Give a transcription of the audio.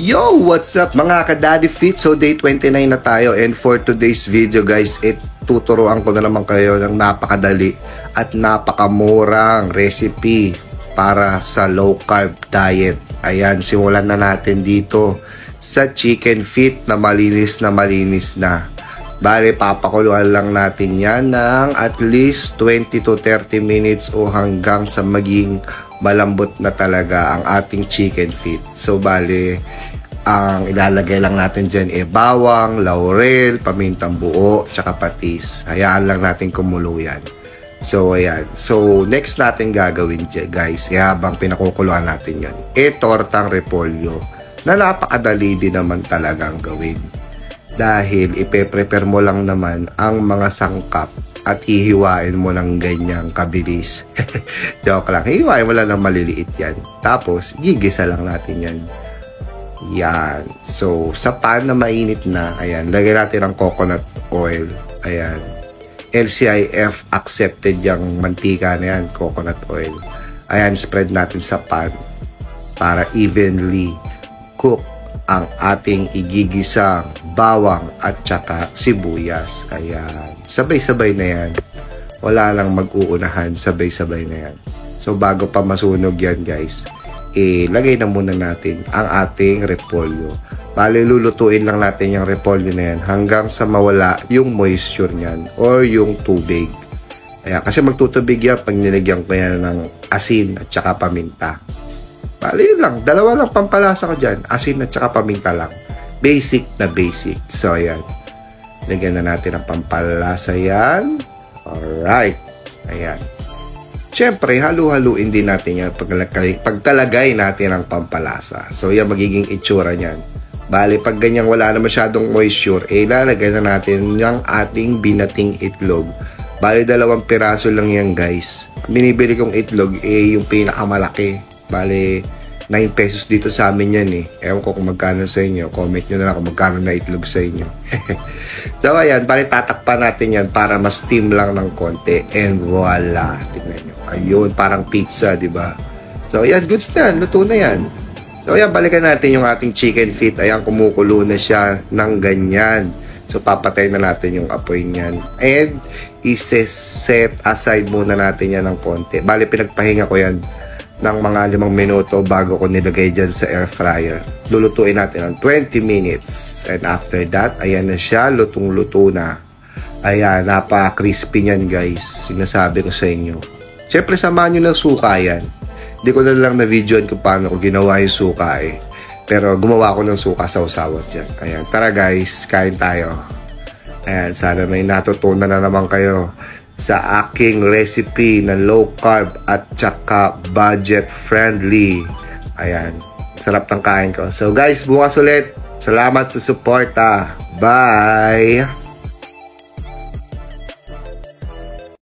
Yo! What's up mga ka-Daddy Fit? So day 29 na tayo and for today's video guys, it tuturuan ko na naman kayo ng napakadali at napakamurang recipe para sa low carb diet. Ayan, simulan na natin dito sa chicken feet na malinis na malinis na. Bale, papakuluan lang natin yan ng at least 20 to 30 minutes o hanggang sa maging malambot na talaga ang ating chicken feet. So, bale, ang ilalagay lang natin dyan eh bawang, laurel, pamintang buo, tsaka patis. Hayaan lang natin kumulo yan. So, ayan. So, next natin gagawin dyan, guys, eh, habang pinakukuluan natin yan, eh, tortang repolyo na napakadali din naman talagang gawin dahil ipe-prepare mo lang naman ang mga sangkap at hihiwain mo ng ganyang kabilis. Joke lang. Hihiwain mo lang ng maliliit yan. Tapos, gigisa lang natin yan. Yan. So, sa pan na mainit na, ayan, lagyan natin ng coconut oil. Ayan. LCIF accepted yung mantika na yan, coconut oil. Ayan, spread natin sa pan para evenly cook ang ating igigisang bawang at saka sibuyas. Ayan. Sabay-sabay na yan. Wala lang mag-uunahan. Sabay-sabay na yan. So, bago pa masunog yan, guys, ilagay na muna natin ang ating repolyo. Bale, lulutuin lang natin yung repolyo na yan hanggang sa mawala yung moisture niyan or yung tubig. Ayan, kasi magtutubig yan pag nilagyan ko yan ng asin at saka paminta. Bali lang. Dalawa lang pampalasa ko dyan. Asin at saka paminta lang. Basic na basic. So, ayan. Lagyan na natin ang pampalasa yan. Alright. Ayan. Siyempre, halu-haluin din natin yan pagtalagay, pagtalagay natin ang pampalasa. So, yan magiging itsura niyan. Bali, pag ganyan wala na masyadong moisture, eh, ilalagay na natin yung ating binating itlog. Bali, dalawang piraso lang yan, guys. Binibili kong itlog, eh, yung pinakamalaki Bale, 9 pesos dito sa amin yan eh. Ewan ko kung magkano sa inyo. Comment nyo na lang kung magkano na itlog sa inyo. so, ayan. Bale, tatakpan natin yan para mas steam lang ng konti. And voila. Tingnan nyo. Ayun, parang pizza, di ba? So, ayan. Goods na. Luto na yan. So, ayan. Balikan natin yung ating chicken feet. Ayan, kumukulo na siya ng ganyan. So, papatay na natin yung apoy niyan. And, isi-set aside muna natin yan ng konti. Bale, pinagpahinga ko yan ng mga limang minuto bago ko nilagay dyan sa air fryer. Lulutuin natin ng 20 minutes. And after that, ayan na siya, lutong-luto na. Ayan, napaka-crispy niyan guys. Sinasabi ko sa inyo. Siyempre, samahan nyo ng suka yan. Hindi ko na lang na-videoan kung paano ko ginawa yung suka eh. Pero gumawa ko ng suka sa usawat dyan. Ayan, tara guys, kain tayo. Ayan, sana may natutunan na naman kayo sa aking recipe na low carb at tsaka budget friendly. Ayan. Sarap ng kain ko. So guys, bukas ulit. Salamat sa suporta. Bye!